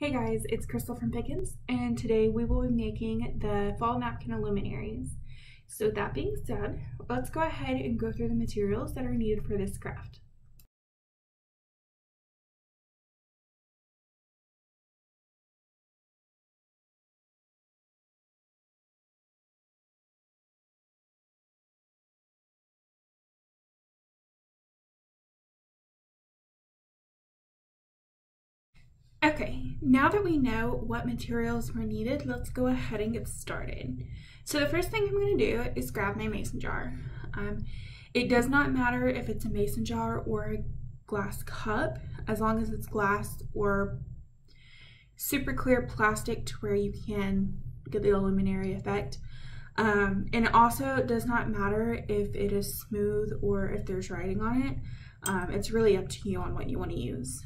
Hey guys, it's Crystal from Pickens, and today we will be making the fall napkin luminaries. So that being said, let's go ahead and go through the materials that are needed for this craft. Okay, now that we know what materials were needed, let's go ahead and get started. So the first thing I'm going to do is grab my mason jar. Um, it does not matter if it's a mason jar or a glass cup, as long as it's glass or super clear plastic to where you can get the luminary effect. Um, and it also does not matter if it is smooth or if there's writing on it. Um, it's really up to you on what you want to use.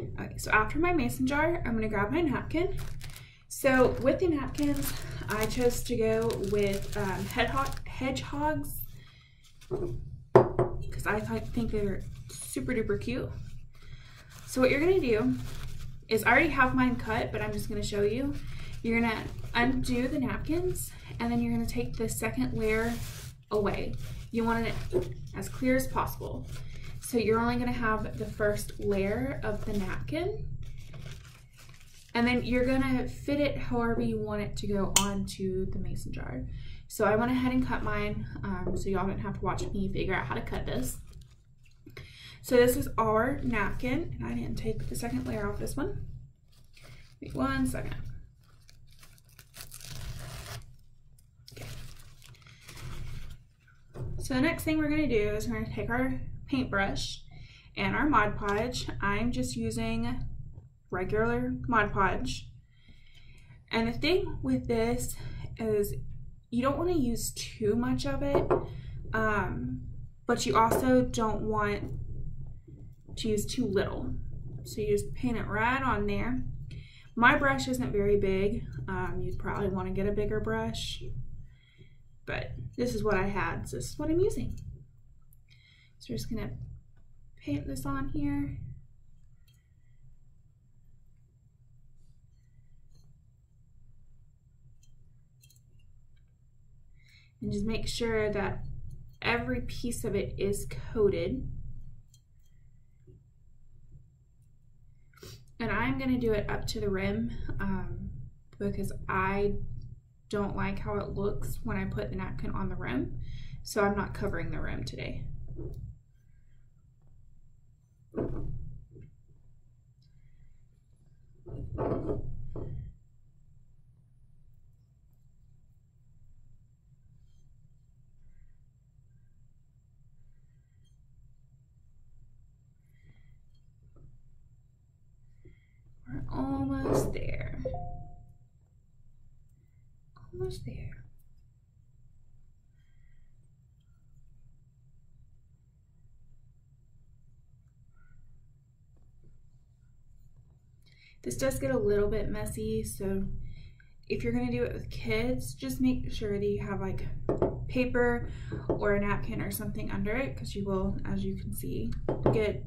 Okay, so after my mason jar, I'm gonna grab my napkin. So with the napkins, I chose to go with um, hedgehogs because I think they're super duper cute. So what you're gonna do is I already have mine cut, but I'm just gonna show you. You're gonna undo the napkins and then you're gonna take the second layer away. You want it as clear as possible. So you're only gonna have the first layer of the napkin and then you're gonna fit it however you want it to go onto the mason jar. So I went ahead and cut mine um, so y'all don't have to watch me figure out how to cut this. So this is our napkin and I didn't take the second layer off this one. Wait one second. Okay. So the next thing we're gonna do is we're gonna take our paintbrush and our Mod Podge. I'm just using regular Mod Podge. And the thing with this is you don't want to use too much of it, um, but you also don't want to use too little. So you just paint it right on there. My brush isn't very big. Um, you'd probably want to get a bigger brush, but this is what I had, so this is what I'm using. So we're just gonna paint this on here. And just make sure that every piece of it is coated. And I'm gonna do it up to the rim um, because I don't like how it looks when I put the napkin on the rim. So I'm not covering the rim today. We're almost there. Almost there. This does get a little bit messy, so if you're gonna do it with kids, just make sure that you have like paper or a napkin or something under it because you will, as you can see, get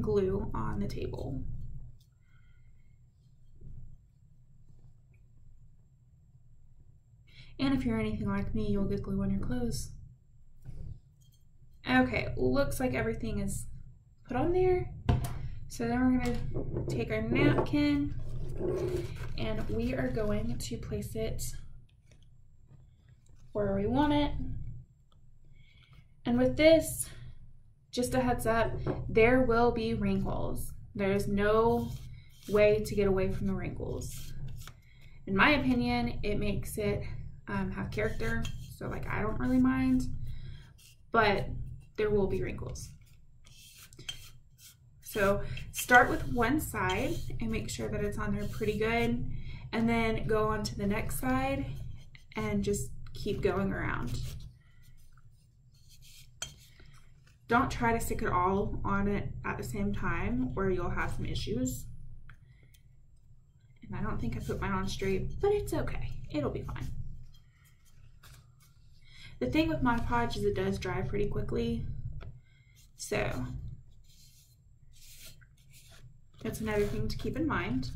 glue on the table. And if you're anything like me, you'll get glue on your clothes. Okay, looks like everything is put on there. So then we're gonna take our napkin and we are going to place it where we want it. And with this, just a heads up, there will be wrinkles. There's no way to get away from the wrinkles. In my opinion, it makes it um, have character. So like, I don't really mind, but there will be wrinkles. So start with one side and make sure that it's on there pretty good. And then go on to the next side and just keep going around. Don't try to stick it all on it at the same time or you'll have some issues. And I don't think I put mine on straight, but it's okay. It'll be fine. The thing with Mod Podge is it does dry pretty quickly. So That's another thing to keep in mind.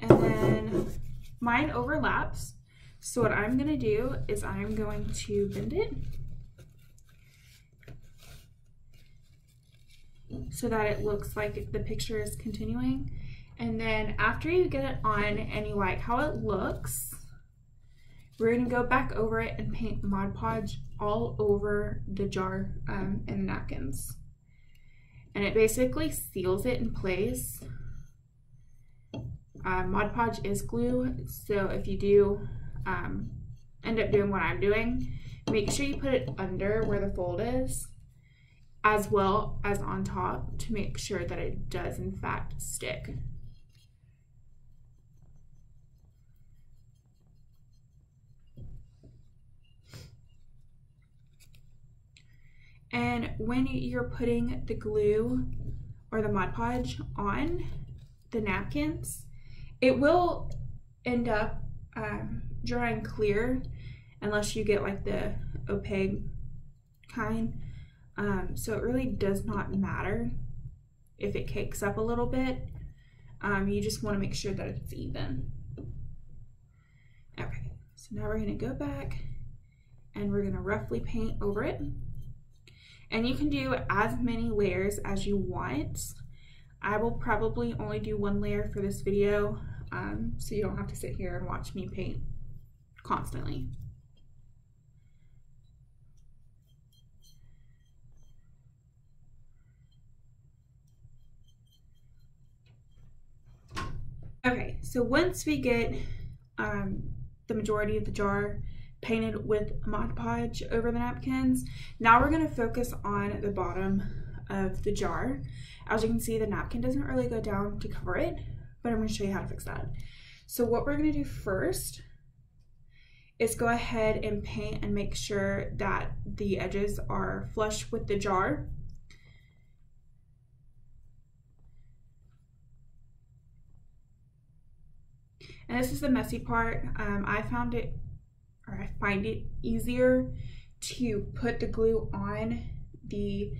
And then mine overlaps. So what I'm going to do is I'm going to bend it so that it looks like the picture is continuing. And then after you get it on and you like how it looks, we're gonna go back over it and paint Mod Podge all over the jar um, and the napkins. And it basically seals it in place. Uh, Mod Podge is glue, so if you do um, end up doing what I'm doing, make sure you put it under where the fold is as well as on top to make sure that it does in fact stick. And when you're putting the glue or the Mod Podge on the napkins, it will end up um, drying clear unless you get like the opaque kind. Um, so it really does not matter if it cakes up a little bit. Um, you just want to make sure that it's even. Okay, so now we're going to go back and we're going to roughly paint over it. And you can do as many layers as you want. I will probably only do one layer for this video, um, so you don't have to sit here and watch me paint constantly. Okay, so once we get um, the majority of the jar painted with Mod Podge over the napkins. Now we're gonna focus on the bottom of the jar. As you can see, the napkin doesn't really go down to cover it, but I'm gonna show you how to fix that. So what we're gonna do first is go ahead and paint and make sure that the edges are flush with the jar. And this is the messy part. Um, I found it or I find it easier to put the glue on the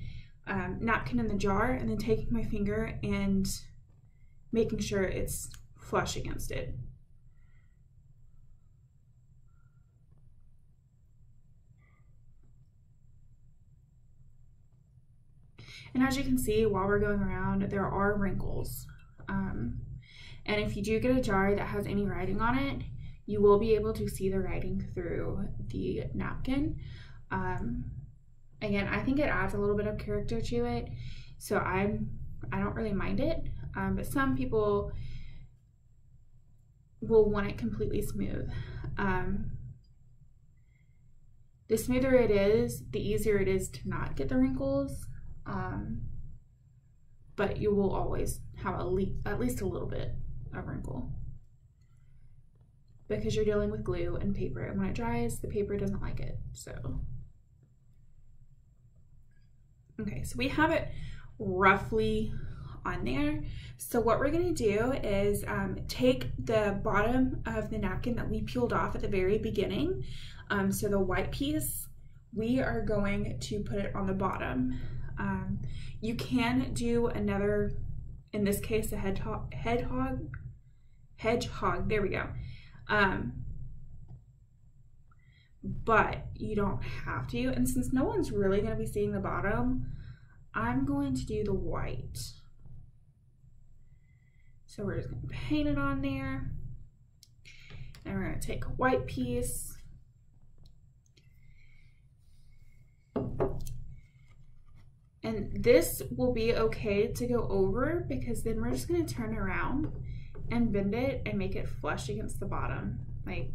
um, napkin in the jar and then taking my finger and making sure it's flush against it. And as you can see, while we're going around, there are wrinkles. Um, and if you do get a jar that has any writing on it, you will be able to see the writing through the napkin. Um, again, I think it adds a little bit of character to it, so I'm I don't really mind it. Um, but some people will want it completely smooth. Um, the smoother it is, the easier it is to not get the wrinkles. Um, but you will always have a le at least a little bit of wrinkle because you're dealing with glue and paper and when it dries the paper doesn't like it so. Okay so we have it roughly on there. So what we're going to do is um, take the bottom of the napkin that we peeled off at the very beginning um, so the white piece we are going to put it on the bottom. Um, you can do another in this case a hedgehog hedgehog hedgehog there we go um, but you don't have to. And since no one's really going to be seeing the bottom, I'm going to do the white. So we're just going to paint it on there. And we're going to take a white piece. And this will be okay to go over because then we're just going to turn around and bend it and make it flush against the bottom like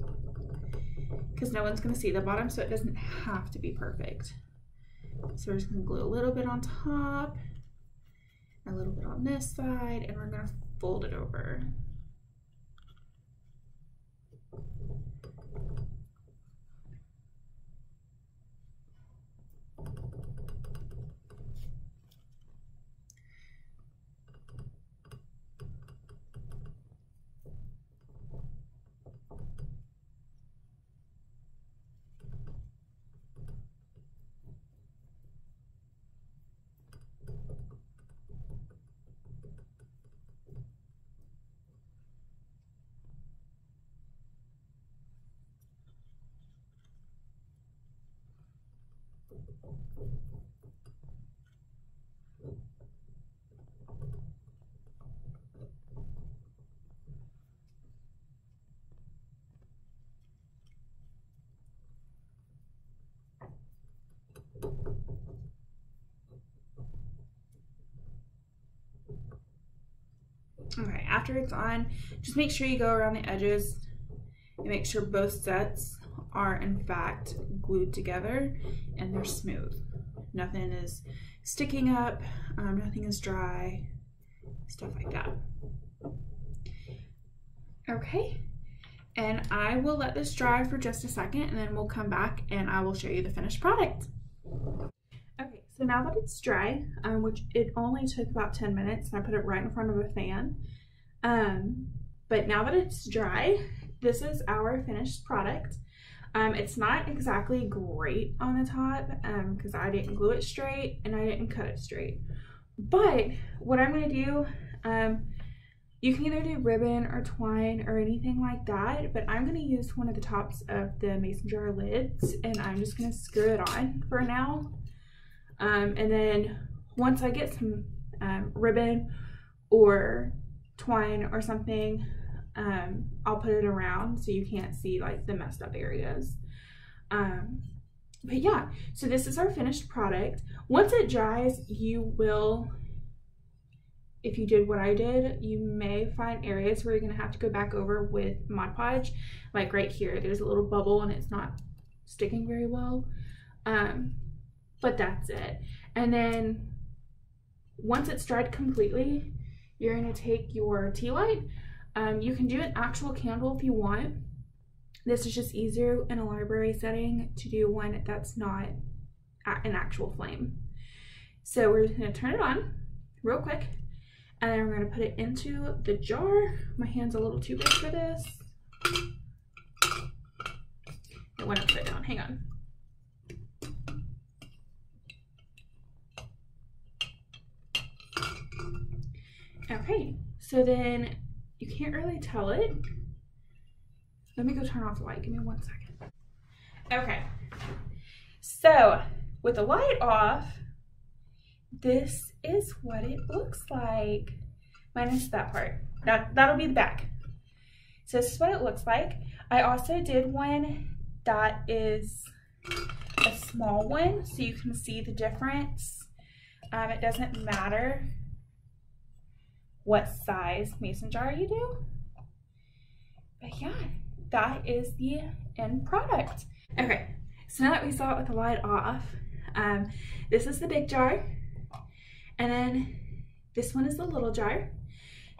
because no one's going to see the bottom so it doesn't have to be perfect. So we're just going to glue a little bit on top a little bit on this side and we're going to fold it over Okay, after it's on, just make sure you go around the edges and make sure both sets are in fact glued together and they're smooth. Nothing is sticking up, um, nothing is dry, stuff like that. Okay, and I will let this dry for just a second and then we'll come back and I will show you the finished product. Okay, so now that it's dry, um, which it only took about 10 minutes and I put it right in front of a fan, um, but now that it's dry, this is our finished product. Um, it's not exactly great on the top because um, I didn't glue it straight and I didn't cut it straight. But what I'm going to do, um, you can either do ribbon or twine or anything like that, but I'm going to use one of the tops of the mason jar lids and I'm just going to screw it on for now. Um, and then once I get some um, ribbon or twine or something, um, I'll put it around so you can't see like the messed up areas. Um, but yeah, so this is our finished product. Once it dries, you will, if you did what I did, you may find areas where you're gonna have to go back over with Mod Podge. Like right here, there's a little bubble and it's not sticking very well. Um, but that's it. And then once it's dried completely, you're gonna take your tea light um, you can do an actual candle if you want. This is just easier in a library setting to do one that's not an actual flame. So we're just gonna turn it on real quick and then we're gonna put it into the jar. My hand's a little too big for this. It went upside down, hang on. Okay, so then you can't really tell it. Let me go turn off the light. Give me one second. Okay. So with the light off, this is what it looks like. Minus that part. That, that'll be the back. So this is what it looks like. I also did one that is a small one so you can see the difference. Um, it doesn't matter what size mason jar you do. But yeah, that is the end product. Okay, so now that we saw it with the light off, um, this is the big jar. And then this one is the little jar.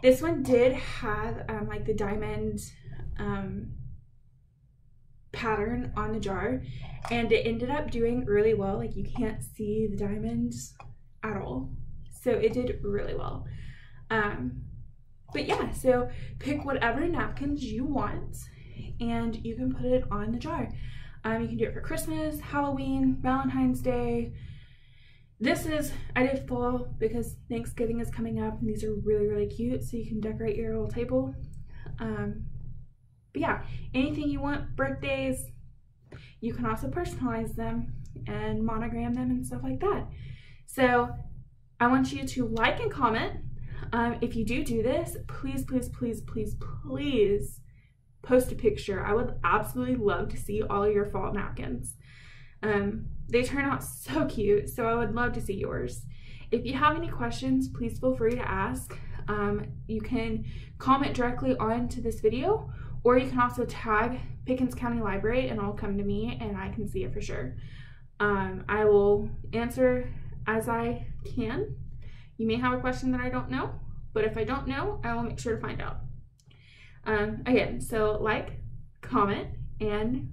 This one did have um, like the diamond um, pattern on the jar and it ended up doing really well. Like you can't see the diamonds at all. So it did really well. Um, but yeah, so pick whatever napkins you want and you can put it on the jar. Um, you can do it for Christmas, Halloween, Valentine's Day. This is, I did fall because Thanksgiving is coming up and these are really, really cute. So you can decorate your little table. Um, but yeah, anything you want, birthdays, you can also personalize them and monogram them and stuff like that. So I want you to like and comment um, if you do do this, please, please, please, please, please post a picture. I would absolutely love to see all your fall napkins. Um, they turn out so cute, so I would love to see yours. If you have any questions, please feel free to ask. Um, you can comment directly onto this video, or you can also tag Pickens County Library and it'll come to me and I can see it for sure. Um, I will answer as I can. You may have a question that I don't know, but if I don't know, I will make sure to find out. Um, again, so like, comment, and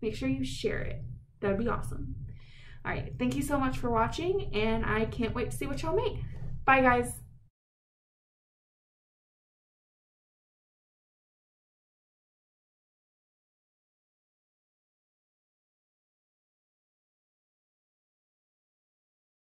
make sure you share it. That would be awesome. All right, thank you so much for watching, and I can't wait to see what y'all make. Bye, guys.